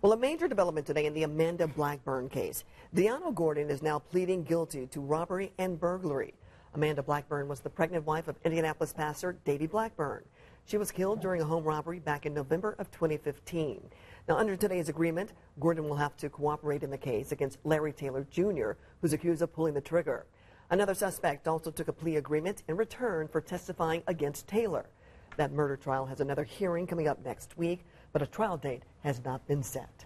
Well, a major development today in the Amanda Blackburn case. Diano Gordon is now pleading guilty to robbery and burglary. Amanda Blackburn was the pregnant wife of Indianapolis pastor Davey Blackburn. She was killed during a home robbery back in November of 2015. Now, under today's agreement, Gordon will have to cooperate in the case against Larry Taylor Jr., who's accused of pulling the trigger. Another suspect also took a plea agreement in return for testifying against Taylor. That murder trial has another hearing coming up next week, but a trial date has not been set.